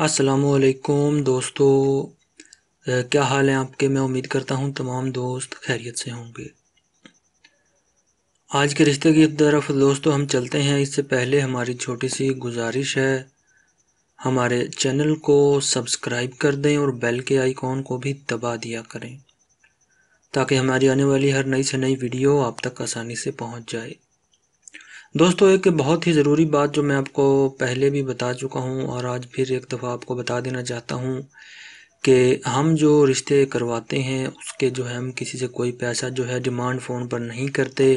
असलकुम दोस्तों। क्या हाल है आपके? मैं उम्मीद करता हूँ तमाम दोस्त खैरियत से होंगे। आज के रिश्ते की तरफ़ दोस्तों हम चलते हैं। इससे पहले हमारी छोटी सी गुजारिश है, हमारे चैनल को सब्सक्राइब कर दें और बेल के आइकॉन को भी दबा दिया करें, ताकि हमारी आने वाली हर नई से नई वीडियो आप तक आसानी से पहुँच जाए। दोस्तों, एक बहुत ही ज़रूरी बात जो मैं आपको पहले भी बता चुका हूँ और आज फिर एक दफ़ा आपको बता देना चाहता हूँ कि हम जो रिश्ते करवाते हैं, उसके जो है हम किसी से कोई पैसा जो है डिमांड फ़ोन पर नहीं करते।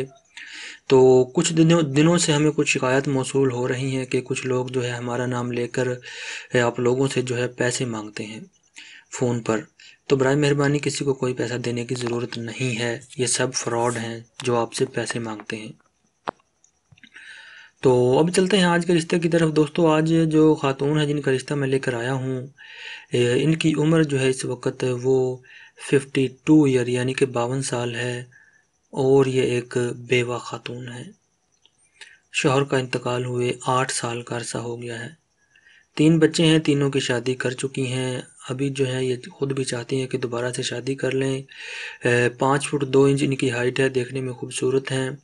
तो कुछ दिनों दिनों से हमें कुछ शिकायत मौसू हो रही हैं कि कुछ लोग जो है हमारा नाम लेकर आप लोगों से जो है पैसे मांगते हैं फ़ोन पर। तो बर मेहरबानी, किसी को कोई पैसा देने की ज़रूरत नहीं है। ये सब फ्रॉड हैं जो आपसे पैसे मांगते हैं। तो अब चलते हैं आज के रिश्ते की तरफ़। दोस्तों, आज जो ख़ातून है, जिनका रिश्ता मैं लेकर आया हूँ इनकी उम्र जो है इस वक्त वो फिफ्टी टू ईयर यानी कि बावन साल है, और ये एक बेवा ख़ातून है। शोहर का इंतकाल हुए आठ साल का अरसा हो गया है। तीन बच्चे हैं, तीनों की शादी कर चुकी हैं। अभी जो है ये खुद भी चाहती हैं कि दोबारा से शादी कर लें। पाँच फुट दो इंच इनकी हाइट है, देखने में खूबसूरत हैं।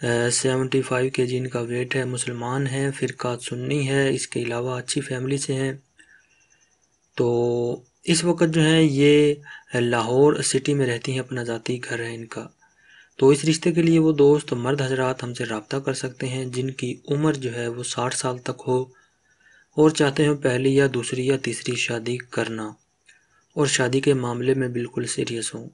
सेवेंटी फाइव के जी इनका वेट है, मुसलमान है फ़िरका सुन्नी है, इसके अलावा अच्छी फैमिली से हैं। तो इस वक्त जो है ये लाहौर सिटी में रहती हैं, अपना ज़ाती घर है इनका। तो इस रिश्ते के लिए वो दोस्त मर्द हजरात हमसे रबता कर सकते हैं, जिनकी उम्र जो है वो साठ साल तक हो, और चाहते हो पहली या दूसरी या तीसरी शादी करना, और शादी के मामले में बिल्कुल सीरियस हों।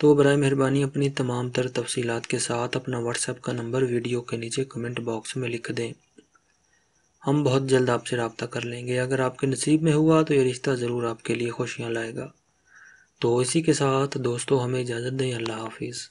तो बर मेहरबानी अपनी तमाम तर तफसीत के साथ अपना व्हाट्सएप का नंबर वीडियो के नीचे कमेंट बॉक्स में लिख दें। हम बहुत जल्द आपसे रबता कर लेंगे। अगर आपके नसीब में हुआ तो ये रिश्ता ज़रूर आपके लिए खुशियाँ लाएगा। तो इसी के साथ दोस्तों, हमें इजाज़त दें। अल्लाह हाफिज़।